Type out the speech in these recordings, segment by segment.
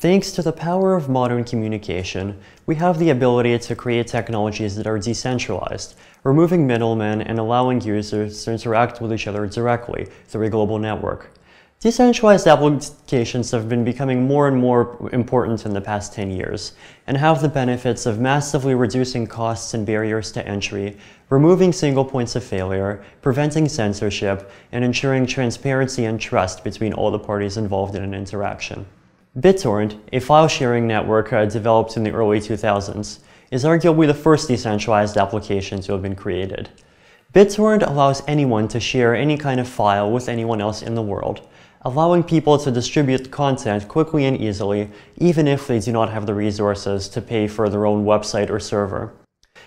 Thanks to the power of modern communication, we have the ability to create technologies that are decentralized, removing middlemen and allowing users to interact with each other directly through a global network. Decentralized applications have been becoming more and more important in the past 10 years and have the benefits of massively reducing costs and barriers to entry, removing single points of failure, preventing censorship, and ensuring transparency and trust between all the parties involved in an interaction. BitTorrent, a file sharing network uh, developed in the early 2000s, is arguably the first decentralized application to have been created. BitTorrent allows anyone to share any kind of file with anyone else in the world, allowing people to distribute content quickly and easily, even if they do not have the resources to pay for their own website or server.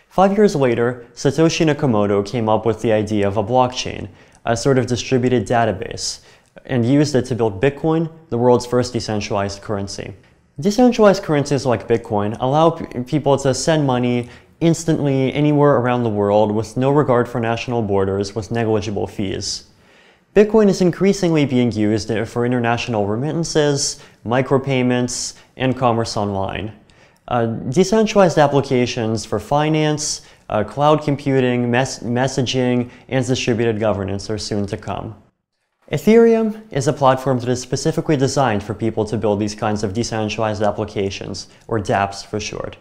Five years later, Satoshi Nakamoto came up with the idea of a blockchain, a sort of distributed database, and used it to build Bitcoin, the world's first decentralized currency. Decentralized currencies like Bitcoin allow people to send money instantly anywhere around the world with no regard for national borders with negligible fees. Bitcoin is increasingly being used for international remittances, micropayments, and commerce online. Uh, decentralized applications for finance, uh, cloud computing, mes messaging, and distributed governance are soon to come. Ethereum is a platform that is specifically designed for people to build these kinds of decentralized applications, or dApps for short.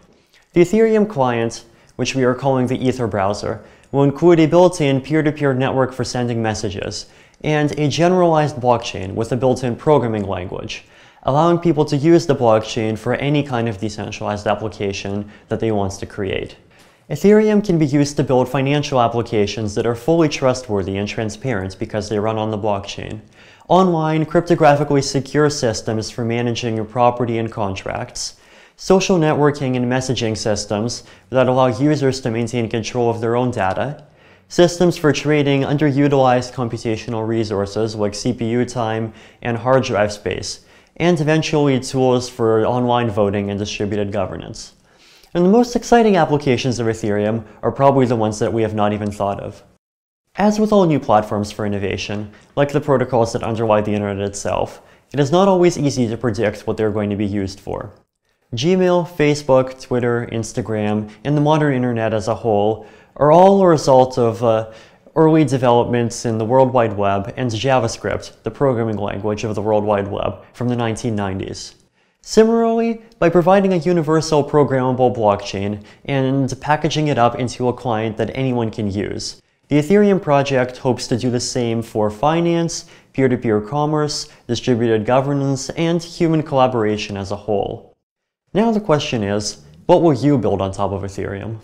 The Ethereum client, which we are calling the Ether browser, will include a built-in peer-to-peer network for sending messages, and a generalized blockchain with a built-in programming language, allowing people to use the blockchain for any kind of decentralized application that they want to create. Ethereum can be used to build financial applications that are fully trustworthy and transparent because they run on the blockchain. Online, cryptographically secure systems for managing your property and contracts. Social networking and messaging systems that allow users to maintain control of their own data systems for trading underutilized computational resources like CPU time and hard drive space, and eventually tools for online voting and distributed governance. And the most exciting applications of Ethereum are probably the ones that we have not even thought of. As with all new platforms for innovation, like the protocols that underlie the internet itself, it is not always easy to predict what they're going to be used for. Gmail, Facebook, Twitter, Instagram, and the modern internet as a whole are all a result of uh, early developments in the World Wide Web and JavaScript, the programming language of the World Wide Web, from the 1990s. Similarly, by providing a universal programmable blockchain and packaging it up into a client that anyone can use, the Ethereum project hopes to do the same for finance, peer-to-peer -peer commerce, distributed governance, and human collaboration as a whole. Now the question is, what will you build on top of Ethereum?